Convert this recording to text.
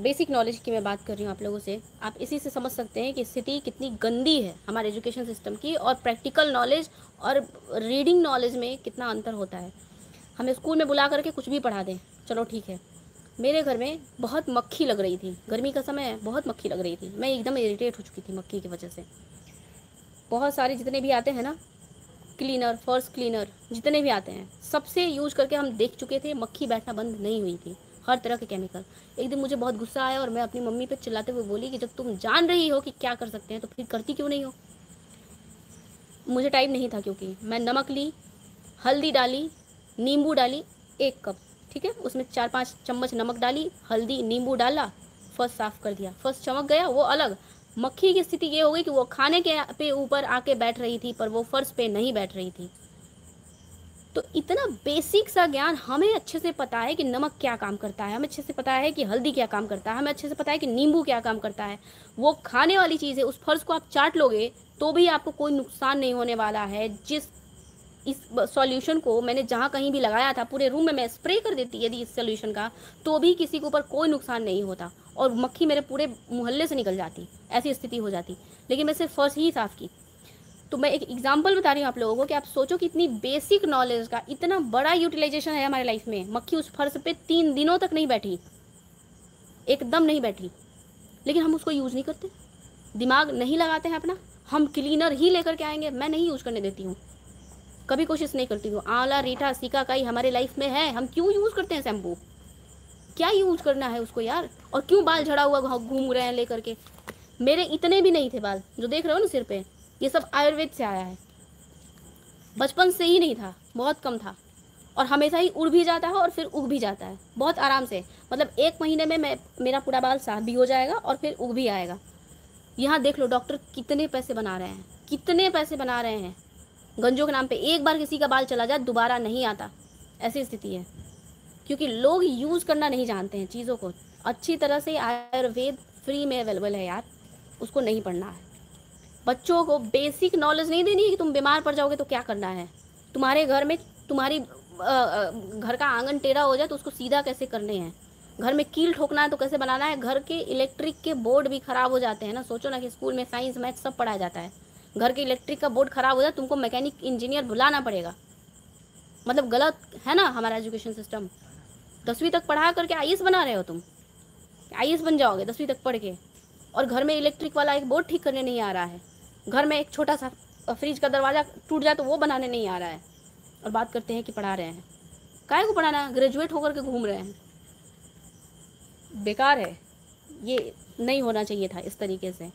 Basic knowledge की मैं बात कर रही हूँ आप लोगों से। आप इसी से समझ सकते हैं कि स्थिति कितनी गंदी है हमारे एजुकेशन सिस्टम की और प्रैक्टिकल नॉलेज और रीडिंग नॉलेज में कितना अंतर होता है। हमें स्कूल में बुला करके कुछ भी पढ़ा दें, चलो ठीक है। मेरे घर में बहुत मक्खी लग रही थी। गर्मी का समय है, बहुत मक्खी लग रही थी। मैं एकदम इरीटेट हो चुकी थी मक्खी की वजह से। बहुत सारे जितने भी आते हैं ना क्लीनर फ़र्स्ट क्लीनर जितने भी आते हैं, सबसे यूज़ करके हम देख चुके थे मक्खी बैठना बंद नहीं हुई थी। हर तरह के केमिकल एक दिन मुझे बहुत गुस्सा आया और मैं अपनी मम्मी पे चिल्लाते हुए बोली कि जब तुम जान रही हो कि क्या कर सकते हैं तो फिर करती क्यों नहीं हो? मुझे टाइम नहीं था क्योंकि मैं नमक ली, हल्दी डाली, नींबू डाली, एक कप, ठीक है? उसमें चार पाँच चम्मच नमक डाली, हल्दी, नींबू डाला फ़र्स्ट साफ़ कर दिया। फ़र्स्ट चमक गया, वो अलग। मक्खी की स्थिति ये हो गई कि वो खाने के पे ऊपर आके बैठ रही थी, पर वो फर्श पे नहीं बैठ रही थी। तो इतना बेसिक सा ज्ञान हमें अच्छे से पता है कि नमक क्या काम करता है, हमें अच्छे से पता है कि हल्दी क्या काम करता है, हमें अच्छे से पता है कि नींबू क्या काम करता है। वो खाने वाली चीज़ है, उस फर्श को आप चाट लोगे तो भी आपको कोई नुकसान नहीं होने वाला है। जिस इस सॉल्यूशन को मैंने जहाँ कहीं भी लगाया था, पूरे रूम में मैं स्प्रे कर देती यदि इस सॉल्यूशन का तो भी किसी के ऊपर कोई नुकसान नहीं होता और मक्खी मेरे पूरे मोहल्ले से निकल जाती, ऐसी स्थिति हो जाती। लेकिन मैं सिर्फ़ फर्श ही साफ़ की। तो मैं एक एग्ज़ाम्पल बता रही हूँ आप लोगों को कि आप सोचो कि इतनी बेसिक नॉलेज का इतना बड़ा यूटिलाइजेशन है हमारे लाइफ में। मक्खी उस फर्श पे तीन दिनों तक नहीं बैठी। एकदम नहीं बैठी। लेकिन हम उसको यूज़ नहीं करते। दिमाग नहीं लगाते हैं अपना। हम क्लीनर ही लेकर के आएँगे। मैं नहीं यूज़ करने देती हूँ। कभी कोशिश नहीं करती हूँ। आंवला, रीठा सीका काई हमारे लाइफ में है। हम क्यों यूज़ करते हैं शैम्पू? क्या यूज़ करना है उसको यार? और क्यों बाल झड़ा हुआ घूम रहे हैं लेकर के? मेरे इतने भी नहीं थे बाल। जो देख रहे हो ना सिर पे? ये सब आयुर्वेद से आया है। बचपन से ही नहीं था, बहुत कम था। और हमेशा ही उड़ भी जाता है और फिर उग भी जाता है, बहुत आराम से। मतलब एक महीने में मैं, मेरा पूरा बाल साफ़ भी हो जाएगा और फिर उग भी आएगा। यहाँ देख लो डॉक्टर कितने पैसे बना रहे हैं, कितने पैसे बना रहे हैं। गंजों के नाम पे एक बार किसी का बाल चला जाए, दोबारा नहीं आता। ऐसी स्थिति है। क्योंकि लोग यूज़ करना नहीं जानते हैं चीज़ों को। अच्छी तरह से आयुर्वेद फ्री में अवेलेबल है यार, उसको नहीं पढ़ना है। बच्चों को बेसिक नॉलेज नहीं देनी है कि तुम बीमार पड़ जाओगे तो क्या करना है? तुम्हारे घर में तुम्हारी घर का आँगन टेढ़ा हो जाए तो उसको सीधा कैसे करने हैं? घर में कील ठोकना है तो कैसे बनाना है? घर के इलेक्ट्रिक के बोर्ड भी ख़राब हो जाते हैं ना? सोचो ना कि स्कूल में साइंस मैथ सब पढ़ाया जाता है। घर के इलेक्ट्रिक का बोर्ड ख़राब हो जाए, तुमको मैकेनिक इंजीनियर बुलाना पड़ेगा। मतलब गलत है ना हमारा एजुकेशन सिस्टम दसवीं तक पढ़ा करके आई बना रहे हो तुम। आई बन जाओगे दसवीं तक पढ़ के। और घर में इलेक्ट्रिक वाला एक बोर्ड ठीक करने नहीं आ रहा है। घर में एक छोटा सा फ्रिज का दरवाज़ा टूट जाए तो वो बनाने नहीं आ रहा है। और बात करते हैं कि पढ़ा रहे हैं। काय को पढ़ाना? ग्रेजुएट होकर के घूम रहे हैं। बेकार है। ये नहीं होना चाहिए था इस तरीके से।